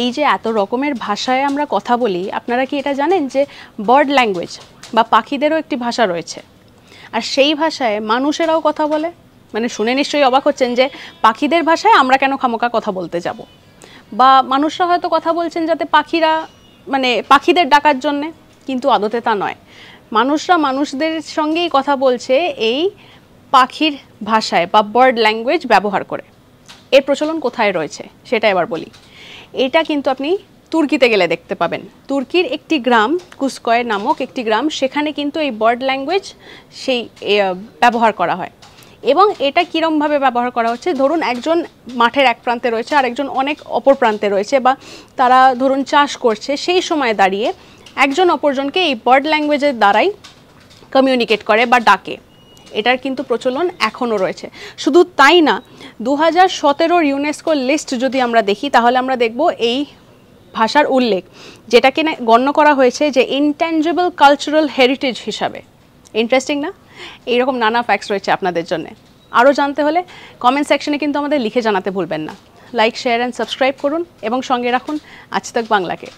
এই যে এত রকমের ভাষায় আমরা কথা বলি, আপনারা কি এটা জানেন যে বার্ড ল্যাঙ্গুয়েজ বা পাখিদেরও একটি ভাষা রয়েছে? আর সেই ভাষায় মানুষেরাও কথা বলে? মানে শুনে নিশ্চয়ই অবাক হচ্ছেন যে পাখিদের ভাষায় আমরা কেন খামোকা কথা বলতে যাব? বা মানুষরা হয়তো কথা বলছেন যাতে পাখিরা মানে পাখিদের ডাকার জন্যে, কিন্তু আদতে তা নয়। মানুষরা মানুষদের সঙ্গেই কথা বলছে এই পাখির ভাষায় বা বার্ড ল্যাঙ্গুয়েজ ব্যবহার করে। এর প্রচলন কোথায় রয়েছে, সেটা এবার বলি। এটা কিন্তু আপনি তুর্কিতে গেলে দেখতে পাবেন। তুর্কির একটি গ্রাম, কুসকয় নামক একটি গ্রাম, সেখানে কিন্তু এই বার্ড ল্যাঙ্গুয়েজ সেই ব্যবহার করা হয়। এবং এটা কীরমভাবে ব্যবহার করা হচ্ছে, ধরুন একজন মাঠের এক প্রান্তে রয়েছে, আর একজন অনেক অপর প্রান্তে রয়েছে, বা তারা ধরুন চাষ করছে, সেই সময় দাঁড়িয়ে একজন অপরজনকে এই বার্ড ল্যাঙ্গুয়েজের দ্বারাই কমিউনিকেট করে বা ডাকে। এটার কিন্তু প্রচলন এখনও রয়েছে। শুধু তাই না দু হাজার সতেরোর ইউনেস্কো লিস্ট যদি আমরা দেখি, তাহলে আমরা দেখব এই ভাষার উল্লেখ, যেটাকে গণ্য করা হয়েছে যে ইনট্যাঞ্জেবল কালচারাল হেরিটেজ হিসাবে। ইন্টারেস্টিং না? এইরকম নানা ফ্যাক্টস রয়েছে আপনাদের জন্য। আরও জানতে হলে কমেন্ট সেকশনে কিন্তু আমাদের লিখে জানাতে ভুলবেন না। লাইক শেয়ার অ্যান্ড সাবস্ক্রাইব করুন এবং সঙ্গে রাখুন আজ তক বাংলাকে।